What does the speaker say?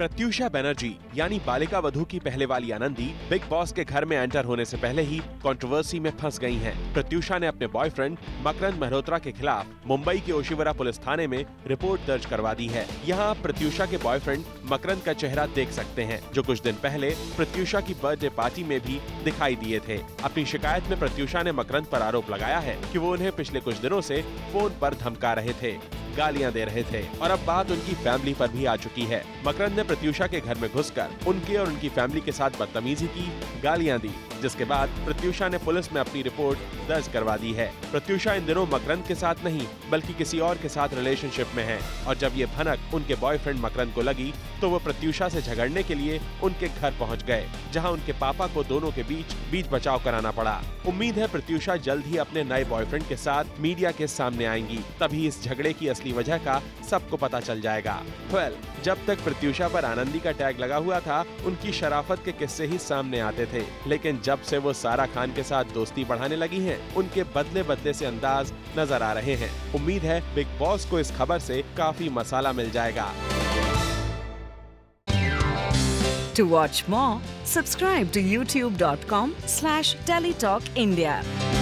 प्रत्युषा बैनर्जी, यानी बालिका वधु की पहले वाली आनंदी, बिग बॉस के घर में एंटर होने से पहले ही कंट्रोवर्सी में फंस गई हैं। प्रत्युषा ने अपने बॉयफ्रेंड मकरंद मल्होत्रा के खिलाफ मुंबई के ओशिवरा पुलिस थाने में रिपोर्ट दर्ज करवा दी है। यहाँ आप प्रत्युषा के बॉयफ्रेंड मकरंद का चेहरा देख सकते हैं, जो कुछ दिन पहले प्रत्युषा की बर्थडे पार्टी में भी दिखाई दिए थे। अपनी शिकायत में प्रत्युषा ने मकरंद पर आरोप लगाया है कि वो उन्हें पिछले कुछ दिनों से फ़ोन पर धमका रहे थे। गालियाँ दे रहे थे और अब बात उनकी फैमिली पर भी आ चुकी है। मकरंद ने प्रत्युषा के घर में घुसकर उनके और उनकी फैमिली के साथ बदतमीजी की, गालियाँ दी, जिसके बाद प्रत्युषा ने पुलिस में अपनी रिपोर्ट दर्ज करवा दी है। प्रत्युषा इन दिनों मकरंद के साथ नहीं, बल्कि किसी और के साथ रिलेशनशिप में है। और जब ये भनक उनके बॉयफ्रेंड मकरंद को लगी तो वो प्रत्युषा से झगड़ने के लिए उनके घर पहुँच गए, जहाँ उनके पापा को दोनों के बीच बीच बचाव कराना पड़ा। उम्मीद है प्रत्युषा जल्द ही अपने नए बॉयफ्रेंड के साथ मीडिया के सामने आएँगी, तभी इस झगड़े की असली वजह का सबको पता चल जाएगा। वेल जब तक प्रत्युषा पर आनंदी का टैग लगा हुआ था, उनकी शराफत के किस्से ही सामने आते थे। लेकिन जब से वो सारा खान के साथ दोस्ती बढ़ाने लगी है, उनके बदले बदले से अंदाज नज़र आ रहे हैं। उम्मीद है बिग बॉस को इस खबर से काफ़ी मसाला मिल जाएगा। To watch more, subscribe to youtube.com slash teletalkindia.